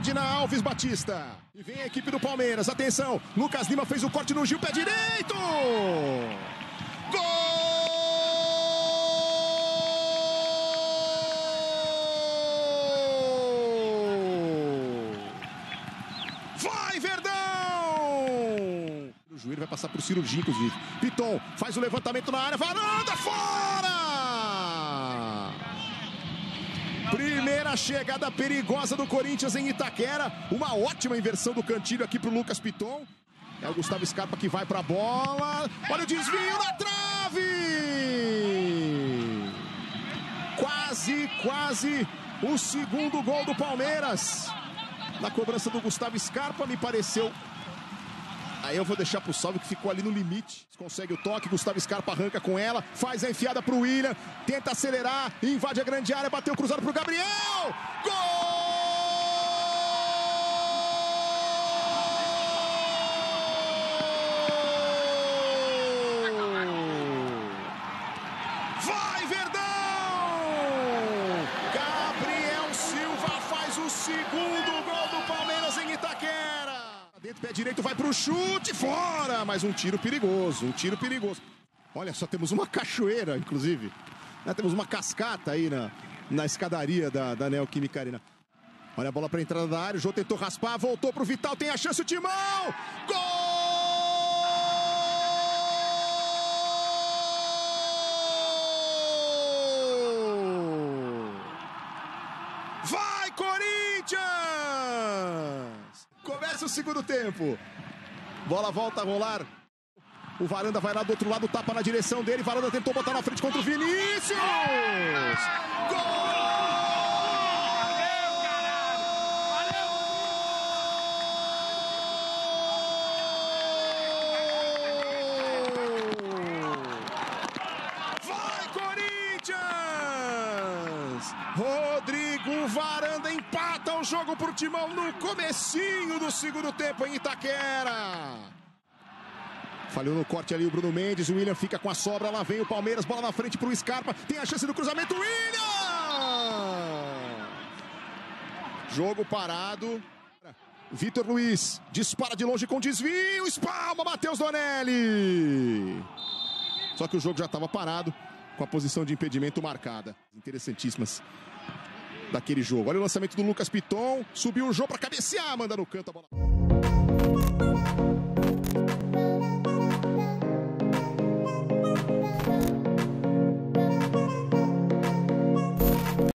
Edna Alves Batista. E vem a equipe do Palmeiras. Atenção, Lucas Lima fez o corte no Gil, pé direito. Gol! Vai, Verdão! O joelho vai passar o cirurgia, inclusive. Piton faz o levantamento na área, varanda fora! Primeira chegada perigosa do Corinthians em Itaquera. Uma ótima inversão do cantilho aqui para o Lucas Piton. É o Gustavo Scarpa que vai para a bola. Olha o desvio na trave! Quase, quase o segundo gol do Palmeiras. Na cobrança do Gustavo Scarpa, me pareceu Aí eu vou deixar pro Salve que ficou ali no limite. Consegue o toque, Gustavo Scarpa arranca com ela, faz a enfiada pro William, tenta acelerar, invade a grande área, bateu cruzado pro Gabriel. Gol! Pé direito, vai pro chute, fora! Mas um tiro perigoso, um tiro perigoso. Olha só, temos uma cachoeira, inclusive. Né, Temos uma cascata aí na, na escadaria da, da Neoquímica Arena. Olha a bola pra entrada da área, o Jô tentou raspar, voltou pro Vital, tem a chance, o Timão! Gol! Vai, Corinthians! Começa o segundo tempo. Bola volta a rolar. O Varanda vai lá do outro lado, tapa na direção dele. Varanda tentou botar na frente contra o Vinícius! Rodrigo Varanda empata o jogo pro Timão no comecinho do segundo tempo em Itaquera. Falhou no corte ali o Bruno Mendes, o William fica com a sobra, lá vem o Palmeiras, bola na frente pro Scarpa, tem a chance do cruzamento, William! Jogo parado. Vitor Luiz dispara de longe com desvio, espalma Matheus Donelli. Só que o jogo já estava parado, com a posição de impedimento marcada. Interessantíssimas daquele jogo. Olha o lançamento do Lucas Piton, subiu o jogo para cabecear, manda no canto a bola.